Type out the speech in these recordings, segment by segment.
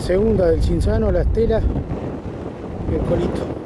Segunda del Cinzano, la estela y el colito.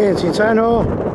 Bien, Cinzano.